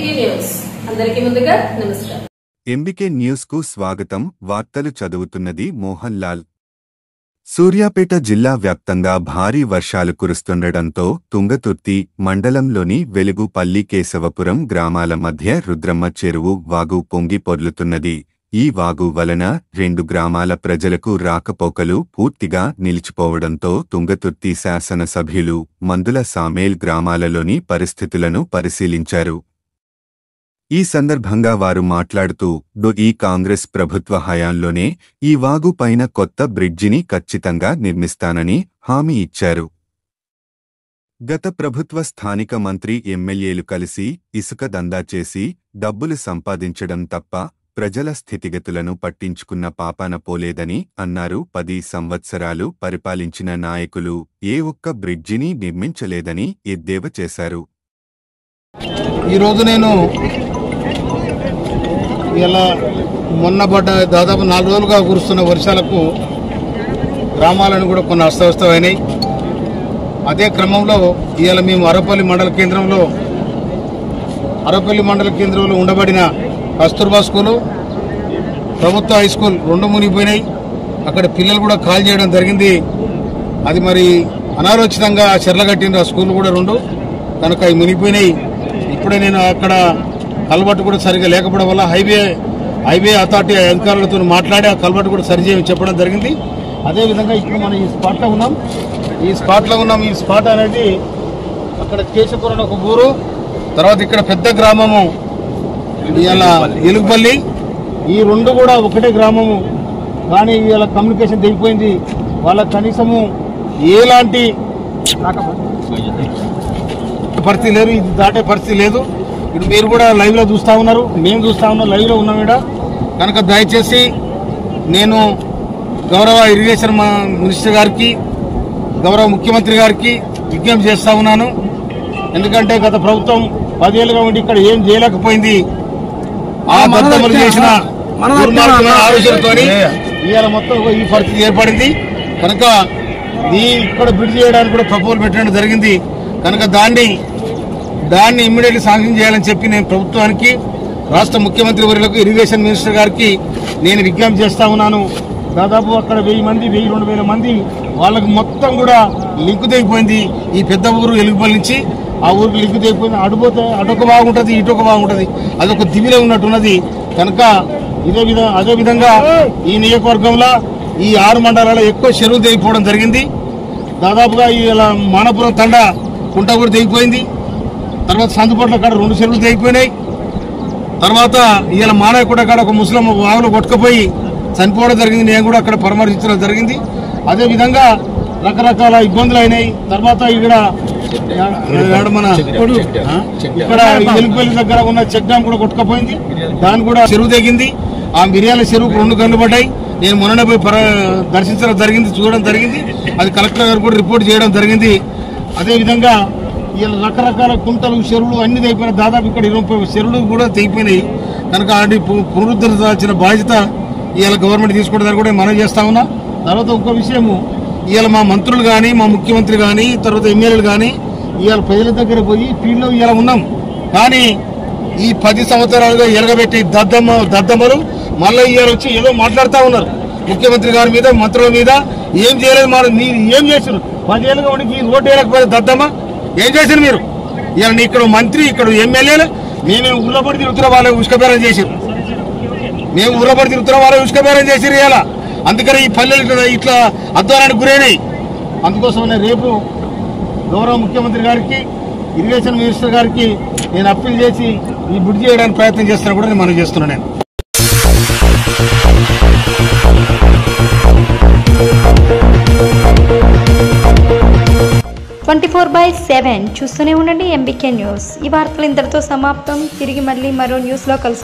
MBK news. అందరికీ ముందుగా నమస్కారం. న్యూస్కు స్వాగతం. వార్తలు చదువుతున్నది మోహన్ లాల్. సూర్యాపేట జిల్లా వ్యాప్తంగా భారీ వర్షాలు కురుస్తుండటంతో తుంగతుర్తి మండలంలోని వెలుగుపల్లి కేశవపురం గ్రామాల మధ్య రుద్రమ్మ చెరువు వాగు పొంగి పొర్లుతున్నది. ఈ వాగు వలన రెండు గ్రామాల ప్రజలకు రాకపోకలు పూర్తిగా నిలిచిపోవడంతో తుంగతుర్తి శాసనసభ్యులు మందుల సామేల్ గ్రామాలలోని పరిస్థితులను పరిశీలించారు. ఈ సందర్భంగా వారు మాట్లాడుతూ ఈ కాంగ్రెస్ ప్రభుత్వ హయాంలోనే ఈ వాగు పైన కొత్త బ్రిడ్జిని ఖచ్చితంగా నిర్మిస్తానని హామీ ఇచ్చారు. గత ప్రభుత్వ స్థానిక మంత్రి ఎమ్మెల్యేలు కలిసి ఇసుక దందా చేసి డబ్బులు సంపాదించడం తప్ప ప్రజల స్థితిగతులను పట్టించుకున్న పాపాన పోలేదని అన్నారు. పది సంవత్సరాలు పరిపాలించిన నాయకులు ఏ ఒక్క బ్రిడ్జిని నిర్మించలేదని ఎద్దేవా చేశారు. ఈరోజు నేను ఇలా మొన్న పడ్డ దాదాపు నాలుగు రోజులుగా కురుస్తున్న వర్షాలకు గ్రామాలను కూడా కొన్ని అస్తవ్యస్తమైనాయి. అదే క్రమంలో ఇవాళ మేము అరపల్లి మండల కేంద్రంలో అరపల్లి మండల కేంద్రంలో ఉండబడిన కస్తూర్బా స్కూలు ప్రభుత్వ హై స్కూల్ రెండు మునిగిపోయినాయి. అక్కడ పిల్లలు కూడా కాల్ చేయడం జరిగింది. అది మరి అనారోచితంగా చెర్లగట్టిన ఆ స్కూల్ కూడా రెండు. కనుక అవి మునిగిపోయినాయి. ఇప్పుడే నేను అక్కడ కలబట్టు కూడా సరిగా లేకపోవడం వల్ల హైవే హైవే అథారిటీ అధికారులతో మాట్లాడి ఆ కలబట్టు కూడా సరి చేయమని చెప్పడం జరిగింది. అదేవిధంగా ఇప్పుడు మనం ఈ స్పాట్లో ఉన్నాం. ఈ స్పాట్లో ఉన్నాం. ఈ స్పాట్ అనేది అక్కడ కేశపురం ఒక ఊరు తర్వాత ఇక్కడ పెద్ద గ్రామము ఇవాళ ఎలుగుపల్లి. ఈ రెండు కూడా ఒకటే గ్రామము. కానీ ఇవాళ కమ్యూనికేషన్ దిగిపోయింది వాళ్ళ కనీసము ఎలాంటి పరిస్థితి లేదు. ఇది దాటే పరిస్థితి లేదు. ఇప్పుడు మీరు కూడా లైవ్లో చూస్తా ఉన్నారు. మేము చూస్తా ఉన్నాం లైవ్లో ఉన్నాం ఇక్కడ కనుక దయచేసి నేను గౌరవ ఇరిగేషన్ మినిస్టర్ గారికి గౌరవ ముఖ్యమంత్రి గారికి విజ్ఞప్తి చేస్తా ఉన్నాను. ఎందుకంటే గత ప్రభుత్వం పదేళ్ళుగా ఉండి ఇక్కడ ఏం చేయలేకపోయింది. ఆ దద్దమ్మలు చేసిన ఆలోచనతోని ఇవాళ మొత్తం ఈ పరిస్థితి ఏర్పడింది. కనుక ఈ ఇక్కడ బ్రిడ్జ్ చేయడానికి కూడా ప్రపోజల్ పెట్టడం జరిగింది. కనుక దాన్ని దాన్ని ఇమ్మీడియట్లీ శాంక్షన్ చేయాలని చెప్పి నేను ప్రభుత్వానికి రాష్ట్ర ముఖ్యమంత్రి వర్యులకు ఇరిగేషన్ మినిస్టర్ గారికి నేను విజ్ఞప్తి చేస్తా ఉన్నాను. దాదాపు అక్కడ వెయ్యి మంది వెయ్యి రెండు వేల మంది వాళ్ళకు మొత్తం కూడా లింకు తెగిపోయింది ఈ పెద్ద ఊరు ఎలుగుపల్లి నుంచి. ఆ ఊరికి లింకు తెగిపోయింది అడుపోతే అటొక బాగుంటుంది ఇటొక బాగుంటుంది. అదొక దివిలో ఉన్నట్టున్నది. కనుక ఇదే విధంగా అదే విధంగా ఈ నియోజకవర్గంలో ఈ ఆరు మండలాల్లో ఎక్కువ చెరువు తెగిపోవడం జరిగింది. దాదాపుగా ఇలా మానపురం తండ కుంట కూడా తెగిపోయింది తర్వాత సందుపట్ల కాడ రెండు చెరువులు తెగిపోయినాయి. తర్వాత ఇవాళ మానవకుండా కాడ ఒక ముస్లిం వాగులో కొట్టుకుపోయి చనిపోవడం జరిగింది. నేను కూడా అక్కడ పరామర్శించడం జరిగింది. అదే విధంగా రకరకాల ఇబ్బందులు అయినాయి. తర్వాత ఇక్కడ మన? ఇక్కడ ఎలుగుపల్లి దగ్గర ఉన్న చెక్ డ్యామ్ కూడా కొట్టుకుపోయింది. దాని కూడా చెరువు తెగింది. ఆ మిరియాల చెరువుకు రెండు గన్లు పడ్డాయి. నేను మొన్ననే పోయి దర్శించడం జరిగింది చూడడం జరిగింది. అది కలెక్టర్ గారు కూడా రిపోర్ట్ చేయడం జరిగింది. అదే విధంగా ఇలా రకరకాల కుంటలు చెరువులు అన్ని తెగిపోయినాయి. దాదాపు ఇక్కడ ఇరవై చెరువులు కూడా తెగిపోయినాయి. కనుక అది పునరుద్ధరించాల్సిన బాధ్యత ఇవాళ గవర్నమెంట్ తీసుకోవడానికి కూడా మనం చేస్తా ఉన్నా. తర్వాత ఇంకో విషయము ఇవాళ మా మంత్రులు కానీ మా ముఖ్యమంత్రి కానీ తర్వాత ఎమ్మెల్యేలు కానీ ఇవాళ ప్రజల దగ్గర పోయి ఫీల్డ్లో ఇవాళ ఉన్నాం. కానీ ఈ పది సంవత్సరాలుగా ఎరగబెట్టి దద్దమ్మ దద్దమ్మలు మళ్ళీ ఇవాళ వచ్చి ఏదో మాట్లాడుతూ ఉన్నారు. ముఖ్యమంత్రి గారి మీద మంత్రుల మీద ఏం చేయలేదు మరి మీరు ఏం చేశారు పదేళ్ళుగా ఉండి ఈ రోడ్డు వేయలేకపోతే దద్దమ్మ ఏం చేశారు మీరు? ఇవాళ నీ ఇక్కడ మంత్రి ఇక్కడ ఎమ్మెల్యేలు మేము ఊళ్ళో పడి తిరుగుతున్న వాళ్ళు ఉష్కబేరం చేశారు. మేము ఊళ్ళో పడి తిరుగుతున్న వాళ్ళు ఉష్కబేరం చేశారు ఇవాళ. అందుకని ఈ పల్లెలు ఇట్లా అధ్వానానికి గురైనాయి. అందుకోసమనే రేపు గౌరవ ముఖ్యమంత్రి గారికి ఇరిగేషన్ మినిస్టర్ గారికి నేను అప్పీల్ చేసి ఈ బుడ్డి చేయడానికి ప్రయత్నం చేస్తున్నా కూడా నేను మనం చేస్తున్నాను నేను. ట్వంటీ ఫోర్ బై సెవెన్ చూస్తూనే ఉండండి ఎంబీకే న్యూస్ ఈ వార్తలు ఇంతటితో సమాప్తం. తిరిగి మళ్ళీ మరో న్యూస్లో కలుసు